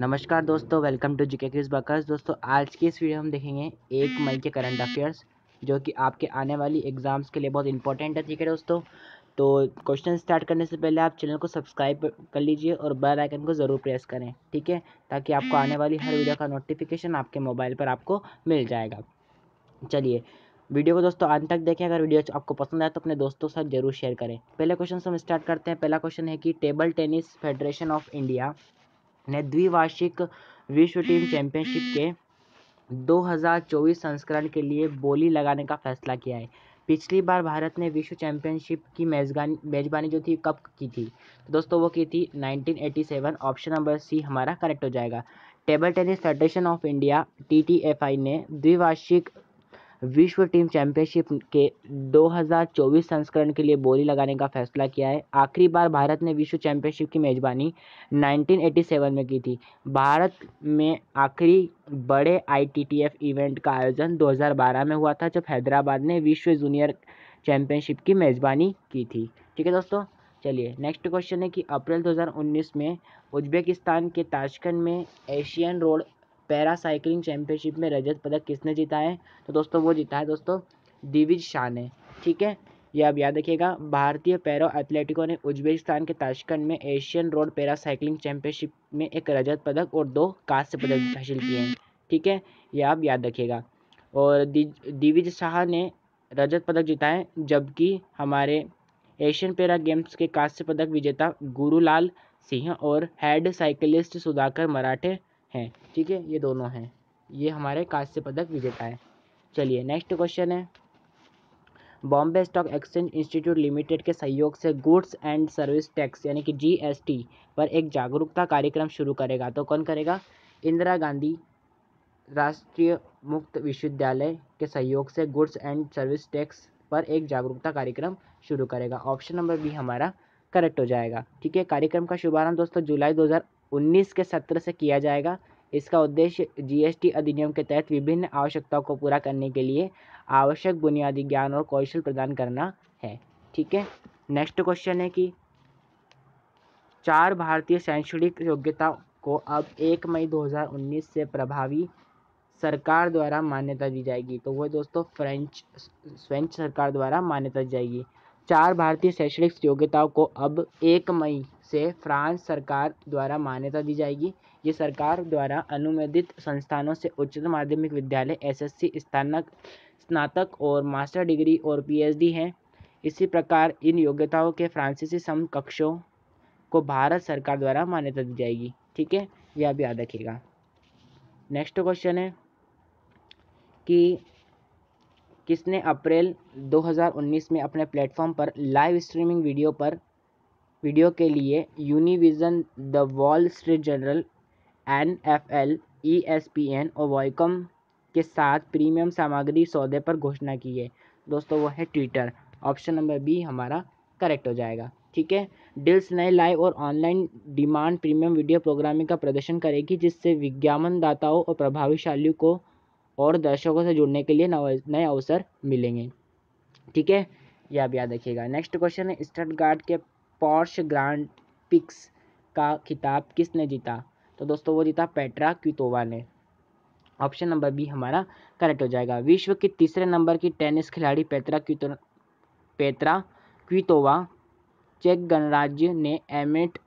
नमस्कार दोस्तों welcome to GK quiz bakers दोस्तों, आज की इस वीडियो हम देखेंगे एक मई के करंट अफेयर्स जो कि आपके आने वाली एग्ज़ाम्स के लिए बहुत इंपॉर्टेंट है, ठीक है दोस्तों? तो क्वेश्चन स्टार्ट करने से पहले आप चैनल को सब्सक्राइब कर लीजिए और बेल आइकन को ज़रूर प्रेस करें, ठीक है? ताकि आपको आने वाली हर वीडियो का नोटिफिकेशन आपके मोबाइल पर आपको मिल जाएगा। चलिए वीडियो को दोस्तों अंत तक देखें। अगर वीडियो आपको पसंद आए तो अपने दोस्तों के साथ ज़रूर शेयर करें। पहले क्वेश्चन से हम स्टार्ट करते हैं। पहला क्वेश्चन है कि table tennis federation of India ने द्विवार्षिक विश्व टीम चैंपियनशिप के 2024 संस्करण के लिए बोली लगाने का फैसला किया है। पिछली बार भारत ने विश्व चैंपियनशिप की मेजबानी मेजबानी जो थी कब की थी? तो दोस्तों वो की थी 1987 ऑप्शन नंबर सी हमारा करेक्ट हो जाएगा। Table tennis federation of India TTFI ने द्विवार्षिक विश्व टीम चैंपियनशिप के 2024 संस्करण के लिए बोली लगाने का फैसला किया है। आखिरी बार भारत ने विश्व चैंपियनशिप की मेजबानी 1987 में की थी। भारत में आखिरी बड़े आईटीटीएफ इवेंट का आयोजन 2012 में हुआ था, जब हैदराबाद ने विश्व जूनियर चैंपियनशिप की मेजबानी की थी। ठीक है दोस्तों, चलिए नेक्स्ट क्वेश्चन है कि अप्रैल 2019 में उज्बेकिस्तान के ताशकंद में Asian road para cycling championship में रजत पदक किसने जीता है? तो दोस्तों वो जीता है दोस्तों दिविज शाह ने। ठीक है? ये आप याद रखिएगा भारतीय पैरो एथलेटिकों ने उज्बेकिस्तान के ताशकंद में Asian road para cycling championship में एक रजत पदक और दो कांस्य पदक हासिल किए हैं। ठीक है? ये आप याद रखिएगा। और दिविज शाह ने रजत पदक जीता है जबकि हमारे एशियन पैरा गेम्स के कांस्य पदक विजेता गुरुलाल सिंह और हेड साइकिलिस्ट सुधाकर मराठे हैं। ठीक है? ये दोनों हैं। ये हमारे कांस्य पदक विजेता है। चलिए नेक्स्ट क्वेश्चन है। Bombay stock exchange institute limited के सहयोग से गुड्स एंड सर्विस टैक्स, यानी कि जीएसटी पर एक जागरूकता कार्यक्रम शुरू करेगा। तो कौन करेगा? इंदिरा गांधी राष्ट्रीय मुक्त विश्वविद्यालय के सहयोग से गुड्स एंड सर्विस टैक्स पर एक जागरूकता कार्यक्रम शुरू करेगा। ऑप्शन नंबर बी हमारा करेक्ट हो जाएगा। ठीक है? कार्यक्रम का शुभारंभ दोस्तों जुलाई 2019 के सत्र से किया जाएगा। इसका उद्देश्य जीएसटी अधिनियम के तहत विभिन्न आवश्यकताओं को पूरा करने के लिए आवश्यक बुनियादी ज्ञान और कौशल प्रदान करना है। ठीक है? नेक्स्ट क्वेश्चन है कि चार भारतीय शैक्षणिक योग्यता को अब एक मई 2019 से प्रभावी सरकार द्वारा मान्यता दी जाएगी। तो वो दोस्तों फ्रेंच फ्रेंच सरकार द्वारा मान्यता दी जाएगी। चार भारतीय शैक्षणिक योग्यताओं को अब एक मई से फ्रांस सरकार द्वारा मान्यता दी जाएगी। ये सरकार द्वारा अनुमोदित संस्थानों से उच्चतर माध्यमिक विद्यालय, एसएससी, स्नातक स्नातक और मास्टर डिग्री और पीएचडी हैं। इसी प्रकार इन योग्यताओं के फ्रांसीसी समकक्षों को भारत सरकार द्वारा मान्यता दी जाएगी। ठीक है? यह आप याद रखिएगा। नेक्स्ट क्वेश्चन है कि किसने अप्रैल 2019 में अपने प्लेटफॉर्म पर लाइव स्ट्रीमिंग वीडियो पर, वीडियो के लिए Univision the Wall Street Journal N F L E S P N और वॉयकम के साथ प्रीमियम सामग्री सौदे पर घोषणा की है। दोस्तों, वो है ट्विटर ऑप्शन नंबर बी हमारा करेक्ट हो जाएगा। ठीक है? डिल्स नए लाइव और online demand premium video programming का प्रदर्शन करेगी, जिससे विज्ञापनदाताओं और प्रभावशालियों को और दर्शकों से जुड़ने के लिए नए अवसर मिलेंगे। ठीक है? यह आप याद रखिएगा। नेक्स्ट क्वेश्चन है स्टटगार्ड के पॉर्श ग्रांड पिक्स का खिताब किसने जीता? तो दोस्तों, वो जीता पेट्रा क्वितोवा ने। ऑप्शन नंबर बी हमारा करेक्ट हो जाएगा। विश्व के तीसरे नंबर की टेनिस खिलाड़ी पेत्रा क्वितो पेत्रा क्वितोवा चेक गणराज्य ने एमेट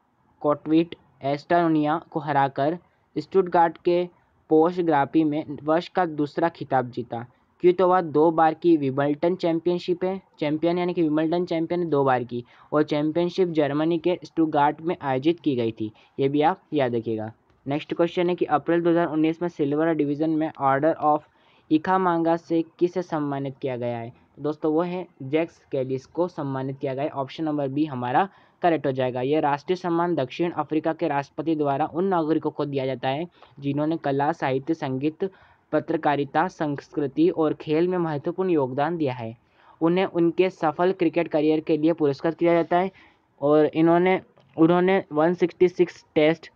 कोटविट एस्टोनिया को हराकर स्टुटगार्ट के पोस्ट ग्राफी में वर्ष का दूसरा खिताब जीता। क्यों दो बार की विमल्टन चैंपियनशिप है, चैंपियन यानी कि विमल्टन चैंपियन दो बार की, और चैंपियनशिप जर्मनी के स्टूगार्ट में आयोजित की गई थी। ये भी आप याद रखिएगा। नेक्स्ट क्वेश्चन है कि अप्रैल 2019 में सिल्वर डिवीज़न में ऑर्डर ऑफ़ इखा मांगा से किसे सम्मानित किया गया है? दोस्तों, वो है जैक्स कैलिस को सम्मानित किया गया ऑप्शन नंबर बी हमारा करेक्ट हो जाएगा। यह राष्ट्रीय सम्मान दक्षिण अफ्रीका के राष्ट्रपति द्वारा उन नागरिकों को दिया जाता है, जिन्होंने कला, साहित्य, संगीत, पत्रकारिता, संस्कृति और खेल में महत्वपूर्ण योगदान दिया है। उन्हें उनके सफल क्रिकेट करियर के लिए पुरस्कृत किया जाता है और इन्होंने, उन्होंने 166 test,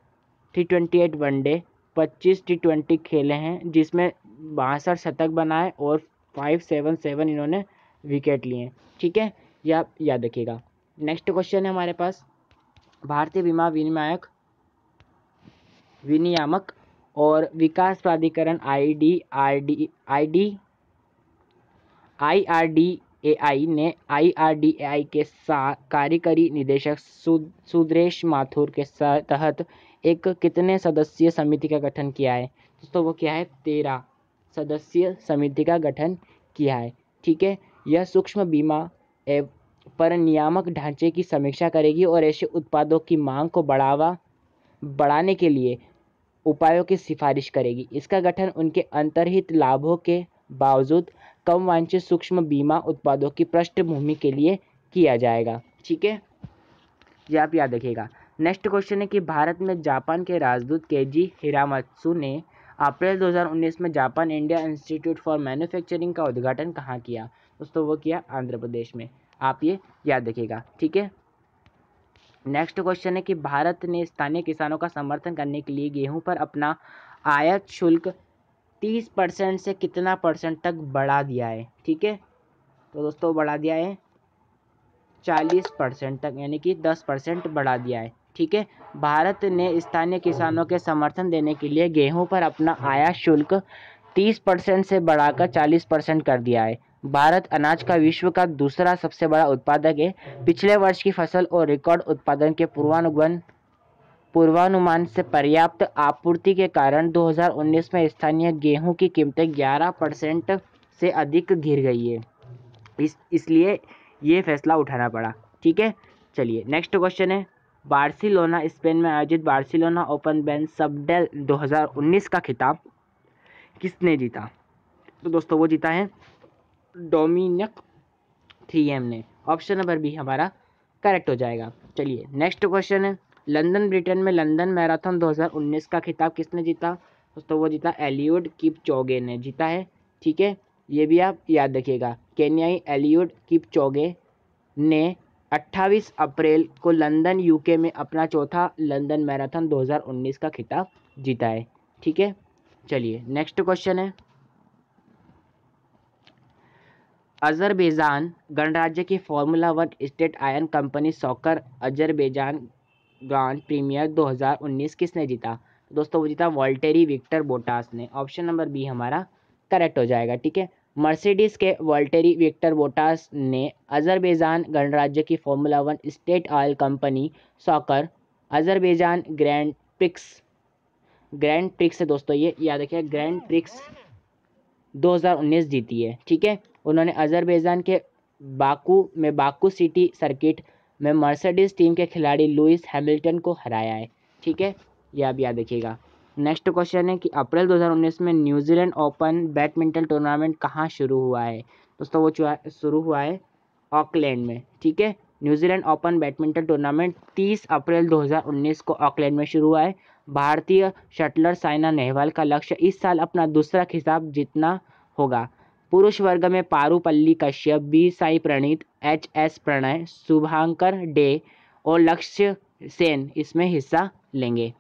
T twenty eight one day, पच्चीस टी ट्वेंटी खेले हैं, जिसमें बासठ शतक बनाए और फाइव सेवन सेवन इन्होंने विकेट लिए ठीक है आप याद रखिएगा। नेक्स्ट क्वेश्चन है हमारे पास। भारतीय बीमा विनियामक विनियामक और विकास प्राधिकरण I D R D I D I R D A I ने आई आर डी ए आई के साथ कार्यकारी निदेशक सुद्रेश माथुर के तहत एक कितने सदस्यीय समिति का गठन किया है? दोस्तों, वो क्या है? तेरह सदस्यीय समिति का गठन किया है। ठीक है? यह सूक्ष्म बीमा एवं पर नियामक ढांचे की समीक्षा करेगी और ऐसे उत्पादों की मांग को बढ़ावा, बढ़ाने के लिए उपायों की सिफारिश करेगी। इसका गठन उनके अंतर्हित लाभों के बावजूद कम वांछित सूक्ष्म बीमा उत्पादों की पृष्ठभूमि के लिए किया जाएगा। ठीक है? ये आप याद रखिएगा। नेक्स्ट क्वेश्चन है कि भारत में जापान के राजदूत के जी हिरामत्सु ने अप्रैल 2019 में Japan India institute for manufacturing का उद्घाटन कहाँ किया? दोस्तों, वो किया आंध्र प्रदेश में। आप ये याद रखिएगा, ठीक है? नेक्स्ट क्वेश्चन है कि भारत ने स्थानीय किसानों का समर्थन करने के लिए गेहूँ पर अपना आयात शुल्क तीस परसेंट से कितना परसेंट तक बढ़ा दिया है, ठीक है? तो दोस्तों बढ़ा दिया है चालीस परसेंट तक, यानी कि दस परसेंट बढ़ा दिया है, ठीक है? भारत ने स्थानीय किसानों के समर्थन देने के लिए गेहूँ पर अपना आयात शुल्क तीस परसेंट से बढ़ाकर चालीस परसेंट कर दिया है भारत अनाज का विश्व का दूसरा सबसे बड़ा उत्पादक है। पिछले वर्ष की फ़सल और रिकॉर्ड उत्पादन के पूर्वानुमान पूर्वानुमान से पर्याप्त आपूर्ति के कारण 2019 में स्थानीय गेहूँ की कीमतें 11 परसेंट से अधिक घिर गई है। इस, इसलिए ये फैसला उठाना पड़ा। ठीक है? चलिए नेक्स्ट क्वेश्चन है। बार्सिलोना, स्पेन में आयोजित बार्सिलोना ओपन बैन सबडेल 2019 का खिताब किसने जीता? तो दोस्तों, वो जीता है डोमिनक थ्री एम ने ऑप्शन नंबर बी हमारा करेक्ट हो जाएगा। चलिए नेक्स्ट क्वेश्चन है। लंदन ब्रिटेन में लंदन मैराथन 2019 का खिताब किसने जीता? दोस्तों, वो जीता एलियोड किप चौगे ने। जीता है, ठीक है? ये भी आप याद रखिएगा। केन्याई एलियोड किप चौगे ने 28 अप्रैल को लंदन यूके में अपना चौथा लंदन मैराथन 2019 का खिताब जीता है, ठीक है? चलिए नेक्स्ट क्वेश्चन है। अजरबैजान गणराज्य की formula one state oil company SOCAR Azerbaijan grand premier 2019 किसने जीता? दोस्तों, वो जीता वॉल्टेरी विक्टर बोटास ने। ऑप्शन नंबर बी हमारा करेक्ट हो जाएगा, ठीक है? मर्सिडीज के वॉल्टेरी विक्टर बोटास ने अजरबैजान गणराज्य की formula one state oil company SOCAR Azerbaijan grand prix grand prix है दोस्तों ये याद रखिए ग्रैंड प्रिक्स 2019 जीती है, ठीक है? उन्होंने अजरबैजान के बाकू में बाकू सिटी सर्किट में मर्सिडीज टीम के खिलाड़ी लुइस हैमिल्टन को हराया है। ठीक है? ये आप याद रखिएगा। नेक्स्ट क्वेश्चन है कि अप्रैल 2019 में न्यूजीलैंड ओपन बैडमिंटन टूर्नामेंट कहाँ शुरू हुआ है? दोस्तों, वो शुरू हुआ है ऑकलैंड में। ठीक है? New Zealand open badminton tournament 30 April 2019 को ऑकलैंड में शुरू हुआ है। भारतीय शटलर साइना नेहवाल का लक्ष्य इस साल अपना दूसरा खिताब जीतना होगा। पुरुष वर्ग में Parupalli Kashyap, B. Sai Praneeth, H. S. Prannoy, Shubhankar Dey और लक्ष्य सेन इसमें हिस्सा लेंगे।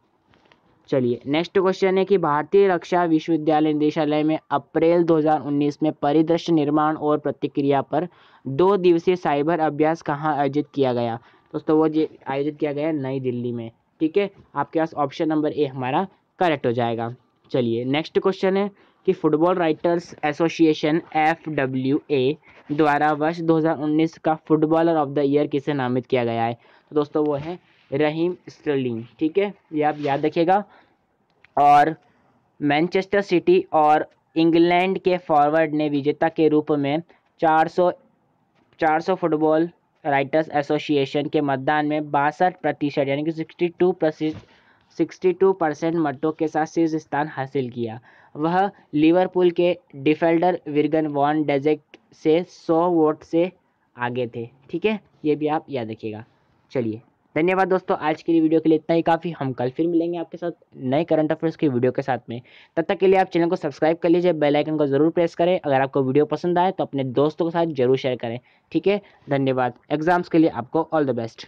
चलिए नेक्स्ट क्वेश्चन है कि भारतीय रक्षा विश्वविद्यालय निदेशालय में अप्रैल 2019 में परिदृश्य निर्माण और प्रतिक्रिया पर दो दिवसीय साइबर अभ्यास कहाँ आयोजित किया गया? दोस्तों, वो आयोजित किया गया नई दिल्ली में, ठीक है? आपके पास ऑप्शन नंबर ए हमारा करेक्ट हो जाएगा। चलिए नेक्स्ट क्वेश्चन है कि football writers association F W A द्वारा वर्ष 2019 का फुटबॉलर ऑफ़ द ईयर किसे नामित किया गया है? तो दोस्तों, वो है रहीम स्टर्लिंग, ठीक है? ये आप याद रखिएगा। और मैनचेस्टर सिटी और इंग्लैंड के फॉरवर्ड ने विजेता के रूप में 400 400 फुटबॉल राइटर्स एसोसिएशन के मतदान में बासठ प्रतिशत, यानी कि 62 प्रतिशत सिक्सटी टू परसेंट मतों के साथ शीर्ष स्थान हासिल किया। वह लिवरपूल के डिफेल्डर विर्गन वॉन डेजेक्ट से 100 वोट से आगे थे। ठीक है? ये भी आप याद रखिएगा। चलिए। धन्यवाद दोस्तों, आज के लिए वीडियो के लिए इतना ही। काफ़ी हम कल फिर मिलेंगे आपके साथ नए करंट अफेयर्स की वीडियो के साथ में। तब तक के लिए आप चैनल को सब्सक्राइब कर लीजिए, बेल आइकन को ज़रूर प्रेस करें। अगर आपको वीडियो पसंद आए तो अपने दोस्तों के साथ ज़रूर शेयर करें। ठीक है? धन्यवाद। एग्ज़ाम्स के लिए आपको ऑल द बेस्ट।